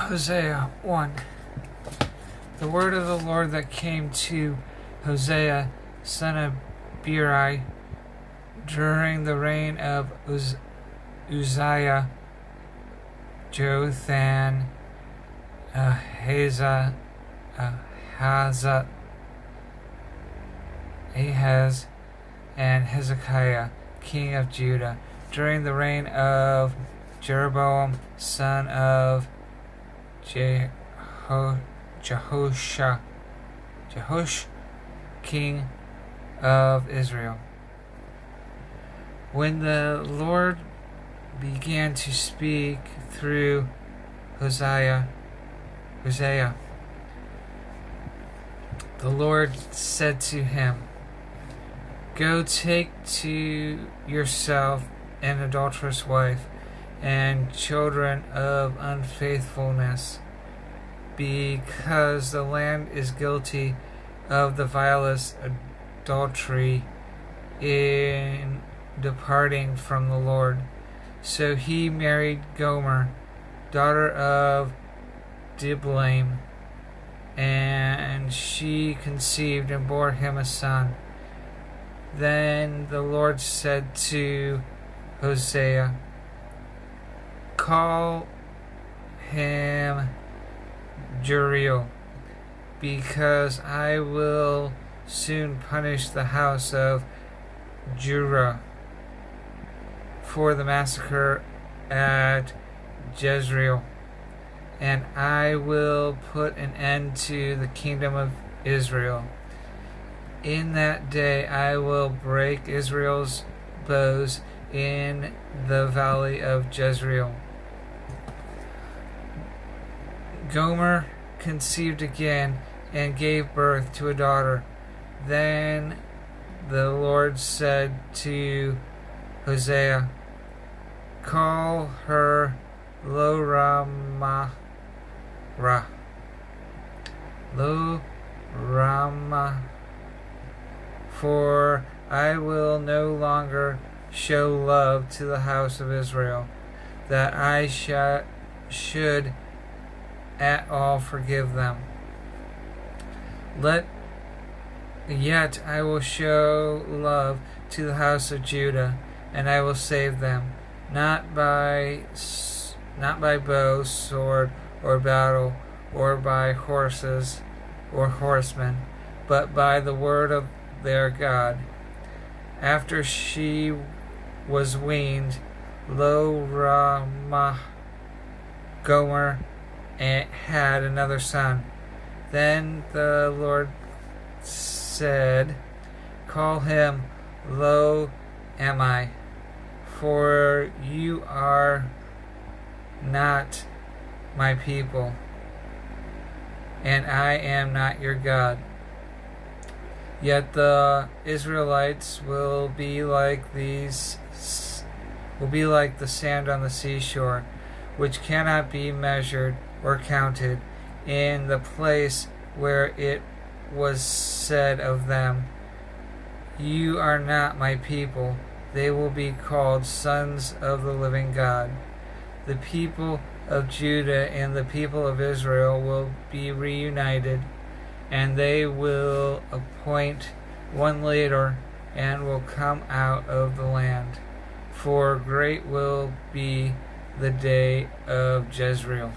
Hosea 1 The word of the Lord that came to Hosea, son of Beeri, during the reign of Uz- Uzziah, Jotham, Ahaz, Ahaz, Ahaz, and Hezekiah, king of Judah, during the reign of Jeroboam, son of Jeho- Jehosha, Jehosh, king of Israel. When the Lord began to speak through Hosea, Hosea, the Lord said to him, Go take to yourself an adulterous wife and children of unfaithfulness, because the land is guilty of the vilest adultery in departing from the Lord. So he married Gomer, daughter of Diblaim, and she conceived and bore him a son. Then the Lord said to Hosea, Call him Jeriel, because I will soon punish the house of Judah for the massacre at Jezreel, and I will put an end to the kingdom of Israel. In that day I will break Israel's bows in the valley of Jezreel. Gomer conceived again and gave birth to a daughter. Then the Lord said to Hosea, Call her Lo Rama Ra. Lo Rama. For I will no longer show love to the house of Israel, that I sh- should at all forgive them. Let yet I will show love to the house of Judah, and I will save them, not by not by bow, sword, or battle, or by horses or horsemen, but by the word of their God. After she was weaned, Lo Ramah Gomer had another son. Then the Lord said, Call him Lo I, for you are not my people, and I am not your God. Yet the Israelites will be like these will be like the sand on the seashore, which cannot be measured or counted in the place where it was said of them, You are not my people. They will be called sons of the living God. The people of Judah and the people of Israel will be reunited, and they will appoint one leader and will come out of the land. For great will be the day of Jezreel.